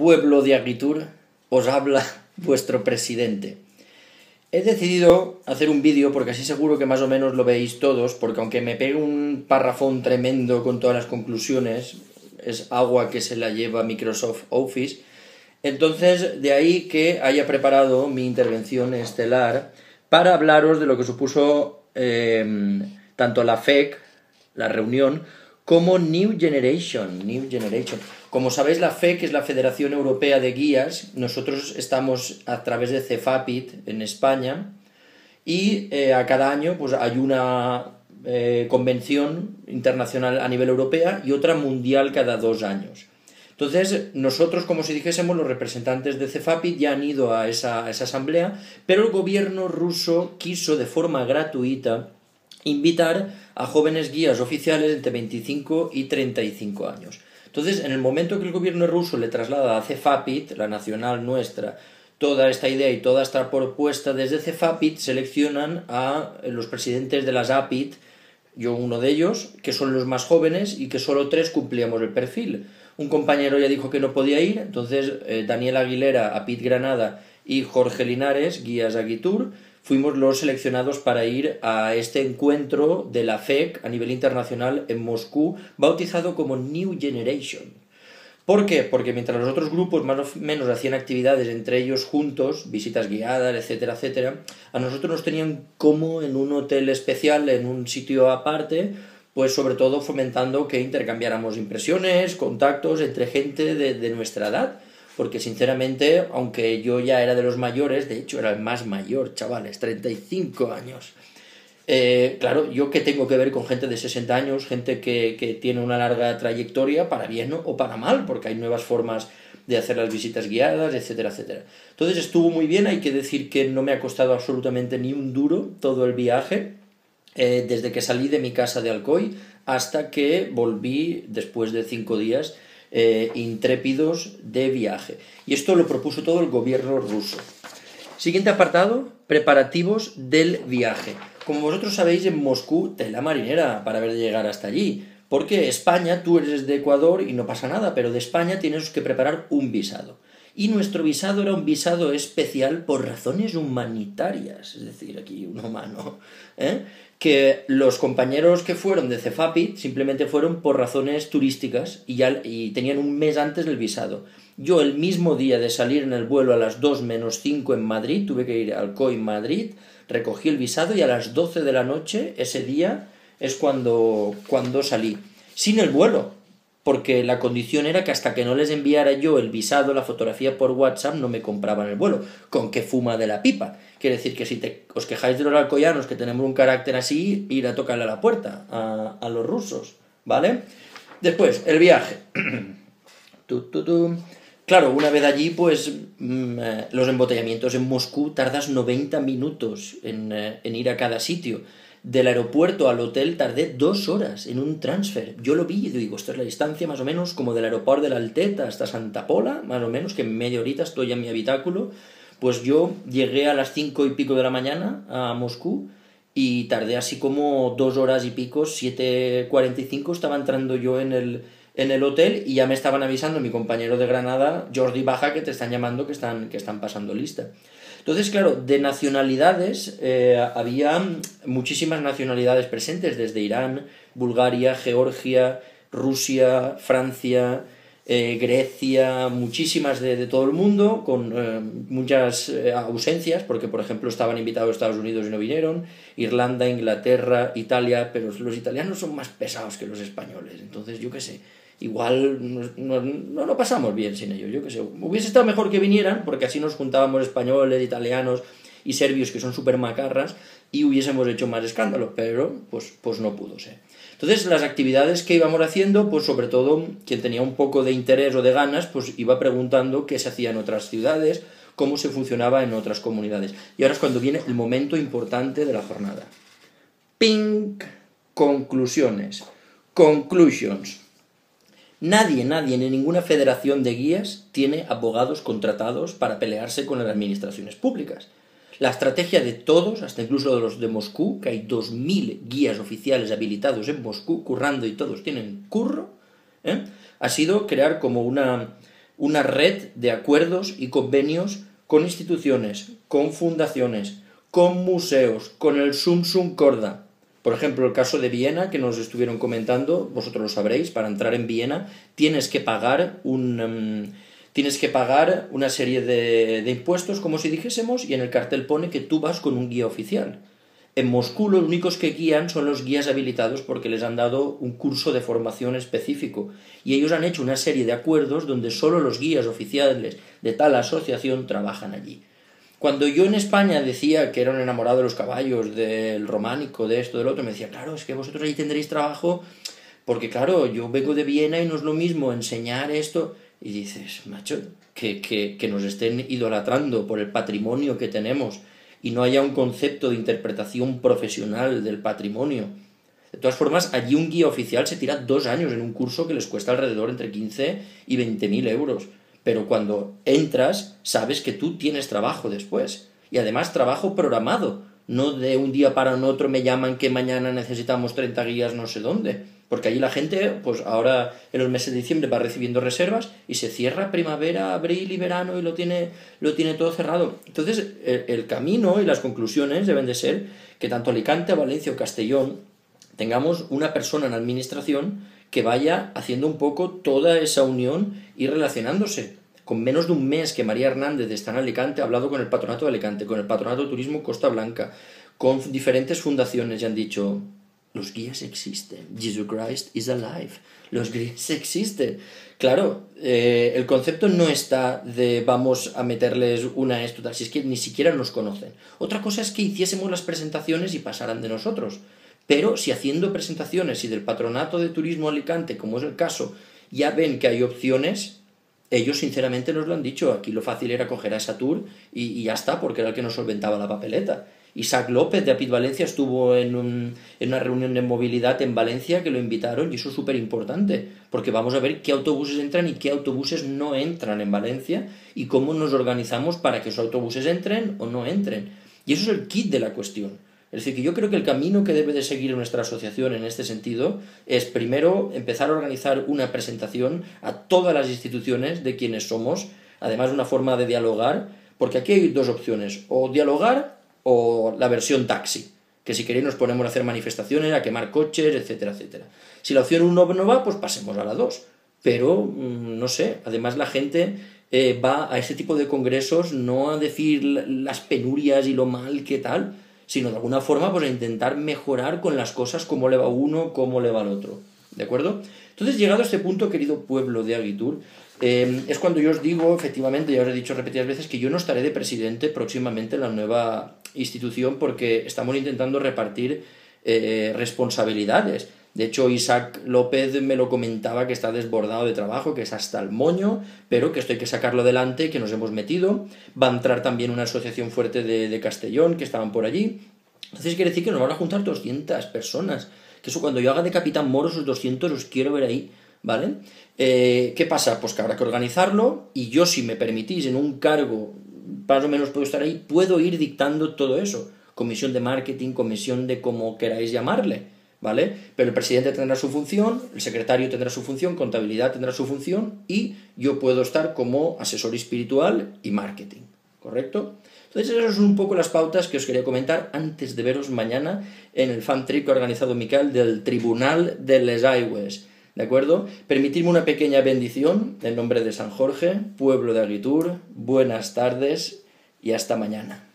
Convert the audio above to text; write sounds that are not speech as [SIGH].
pueblo de Agritur, os habla [LAUGHS] vuestro presidente. He decidido hacer un vídeo porque así seguro que más o menos lo veis todos, porque aunque me pegue un parrafón tremendo con todas las conclusiones, es agua que se la lleva Microsoft Office, entonces de ahí que haya preparado mi intervención estelar para hablaros de lo que supuso eh, tanto la FEC, la reunión, como New Generation. New Generation. Como sabéis, la FEC es la Federación Europea de Guías. Nosotros estamos a través de CEFAPIT en España y eh, a cada año pues, hay una eh, convención internacional a nivel europea y otra mundial cada dos años. Entonces, nosotros, como si dijésemos, los representantes de CEFAPIT ya han ido a esa asamblea, pero el gobierno ruso quiso de forma gratuita invitar a jóvenes guías oficiales entre 25 y 35 años. Entonces, en el momento que el gobierno ruso le traslada a CEFAPIT, la nacional nuestra, toda esta idea y toda esta propuesta desde CEFAPIT, seleccionan a los presidentes de las APIT, yo uno de ellos, que son los más jóvenes y que solo tres cumplíamos el perfil. Un compañero ya dijo que no podía ir, entonces eh, Daniel Aguilera, APIT Granada, y Jorge Linares, guías Aguitur, fuimos los seleccionados para ir a este encuentro de la FEC a nivel internacional en Moscú, bautizado como New Generation. ¿Por qué? Porque mientras los otros grupos más o menos hacían actividades entre ellos juntos, visitas guiadas, etcétera, etcétera, a nosotros nos tenían como en un hotel especial, en un sitio aparte, pues sobre todo fomentando que intercambiáramos impresiones, contactos entre gente de, de nuestra edad porque sinceramente, aunque yo ya era de los mayores, de hecho era el más mayor, chavales, 35 años. Eh, claro, yo que tengo que ver con gente de 60 años, gente que, que tiene una larga trayectoria, para bien o para mal, porque hay nuevas formas de hacer las visitas guiadas, etcétera, etcétera. Entonces estuvo muy bien, hay que decir que no me ha costado absolutamente ni un duro todo el viaje, eh, desde que salí de mi casa de Alcoy hasta que volví después de cinco días eh, intrépidos de viaje. Y esto lo propuso todo el gobierno ruso. Siguiente apartado, preparativos del viaje. Como vosotros sabéis, en Moscú, tela marinera para ver llegar hasta allí. Porque España, tú eres de Ecuador y no pasa nada, pero de España tienes que preparar un visado. Y nuestro visado era un visado especial por razones humanitarias, es decir, aquí un humano, ¿eh? Que los compañeros que fueron de Cefapit simplemente fueron por razones turísticas y, ya, y tenían un mes antes del visado. Yo el mismo día de salir en el vuelo a las 2 menos 5 en Madrid, tuve que ir al COI Madrid, recogí el visado y a las 12 de la noche, ese día, es cuando, cuando salí. Sin el vuelo, porque la condición era que hasta que no les enviara yo el visado, la fotografía por WhatsApp, no me compraban el vuelo. Con que fuma de la pipa. Quiere decir que si te, os quejáis de los alcoyanos, que tenemos un carácter así, ir a tocarle a la puerta a, a los rusos, ¿vale? Después, el viaje. [CLEARS THROAT] Claro, una vez allí, pues mm, eh, los embotellamientos en Moscú tardas 90 minutos en, eh, en ir a cada sitio del aeropuerto al hotel tardé dos horas en un transfer. Yo lo vi y digo, esto es la distancia más o menos como del aeropuerto de la Alteta hasta Santa Pola, más o menos, que en media horita estoy en mi habitáculo. Pues yo llegué a las cinco y pico de la mañana a Moscú y tardé así como dos horas y pico, 7.45 estaba entrando yo en el, en el hotel y ya me estaban avisando mi compañero de Granada, Jordi Baja, que te están llamando, que están, que están pasando lista. Entonces, claro, de nacionalidades eh, había muchísimas nacionalidades presentes, desde Irán, Bulgaria, Georgia, Rusia, Francia, eh, Grecia, muchísimas de, todo el mundo, con eh, muchas ausencias, porque por ejemplo estaban invitados Estados Unidos y no vinieron, Irlanda, Inglaterra, Italia, pero los italianos son más pesados que los españoles, entonces yo qué sé, igual no, lo pasamos bien sin ellos, yo qué sé. Hubiese estado mejor que vinieran, porque así nos juntábamos españoles, italianos y serbios que son súper macarras y hubiésemos hecho más escándalo, pero pues, pues no pudo ser. Entonces las actividades que íbamos haciendo, pues sobre todo quien tenía un poco de interés o de ganas, pues iba preguntando qué se hacía en otras ciudades, cómo se funcionaba en otras comunidades. Y ahora es cuando viene el momento importante de la jornada. Pink. Conclusiones. Conclusions. Nadie, nadie, ni ninguna federación de guías tiene abogados contratados para pelearse con las administraciones públicas. La estrategia de todos, hasta incluso de los de Moscú, que hay 2.000 guías oficiales habilitados en Moscú, currando y todos tienen curro, ¿eh? ha sido crear como una, una red de acuerdos y convenios con instituciones, con fundaciones, con museos, con el Sum Corda. Por ejemplo, el caso de Viena, que nos estuvieron comentando, vosotros lo sabréis, para entrar en Viena tienes que pagar un... Em, tienes que pagar una serie de, de impuestos, como si dijésemos, y en el cartel pone que tú vas con un guía oficial. En Moscú los únicos que guían son los guías habilitados porque les han dado un curso de formación específico y ellos han hecho una serie de acuerdos donde solo los guías oficiales de tal asociación trabajan allí. Cuando yo en España decía que era un enamorado de los caballos, del románico, de esto, del otro, me decía, claro, es que vosotros ahí tendréis trabajo porque claro, yo vengo de Viena y no es lo mismo enseñar esto y dices, macho, que, que, que nos estén idolatrando por el patrimonio que tenemos y no haya un concepto de interpretación profesional del patrimonio. De todas formas, allí un guía oficial se tira dos años en un curso que les cuesta alrededor entre 15 y 20 mil euros. Pero cuando entras, sabes que tú tienes trabajo después. Y además trabajo programado. No de un día para otro me llaman que mañana necesitamos 30 guías no sé dónde porque allí la gente, pues ahora en los meses de diciembre va recibiendo reservas y se cierra primavera, abril y verano y lo tiene, lo tiene todo cerrado. Entonces, el, camino y las conclusiones deben de ser que tanto Alicante, Valencia o Castellón tengamos una persona en administración que vaya haciendo un poco toda esa unión y relacionándose. Con menos de un mes que María Hernández está en Alicante, ha hablado con el Patronato de Alicante, con el Patronato de Turismo Costa Blanca, con diferentes fundaciones y han dicho, los guías existen. Jesus Christ is alive. Los guías existen. Claro, eh, el concepto no está de vamos a meterles una esto, si es que ni siquiera nos conocen. Otra cosa es que hiciésemos las presentaciones y pasaran de nosotros. Pero si haciendo presentaciones y del patronato de turismo Alicante, como es el caso, ya ven que hay opciones, ellos sinceramente nos lo han dicho. Aquí lo fácil era coger a esa tour y, ya está, porque era el que nos solventaba la papeleta. Isaac López de Apid Valencia estuvo en, en, una reunión de movilidad en Valencia que lo invitaron y eso es súper importante porque vamos a ver qué autobuses entran y qué autobuses no entran en Valencia y cómo nos organizamos para que esos autobuses entren o no entren. Y eso es el kit de la cuestión. Es decir, que yo creo que el camino que debe de seguir nuestra asociación en este sentido es primero empezar a organizar una presentación a todas las instituciones de quienes somos, además una forma de dialogar, porque aquí hay dos opciones, o dialogar o la versión taxi, que si queréis nos ponemos a hacer manifestaciones, a quemar coches, etcétera, etcétera. Si la opción 1 no va, pues pasemos a la 2. Pero, mm, no sé, además la gente eh, va a ese tipo de congresos no a decir las penurias y lo mal que tal, sino de alguna forma pues a intentar mejorar con las cosas cómo le va uno, cómo le va al otro. ¿De acuerdo? Entonces, llegado a este punto, querido pueblo de Aguitur, eh, es cuando yo os digo, efectivamente, ya os he dicho repetidas veces, que yo no estaré de presidente próximamente en la nueva institución porque estamos intentando repartir eh, responsabilidades. De hecho, Isaac López me lo comentaba que está desbordado de trabajo, que es hasta el moño, pero que esto hay que sacarlo adelante, que nos hemos metido. Va a entrar también una asociación fuerte de, Castellón, que estaban por allí. Entonces quiere decir que nos van a juntar 200 personas. Que eso cuando yo haga de Capitán Moro, esos 200 os quiero ver ahí, ¿vale? Eh, ¿Qué pasa? Pues que habrá que organizarlo y yo, si me permitís, en un cargo más o menos puedo estar ahí, puedo ir dictando todo eso. Comisión de marketing, comisión de como queráis llamarle, ¿vale? Pero el presidente tendrá su función, el secretario tendrá su función, contabilidad tendrá su función y yo puedo estar como asesor espiritual y marketing, ¿correcto? Entonces esas son un poco las pautas que os quería comentar antes de veros mañana en el fan trip organizado Miquel del Tribunal de les Aigües. ¿De acuerdo? Permitirme una pequeña bendición en nombre de San Jorge, pueblo de Aguitur. Buenas tardes y hasta mañana.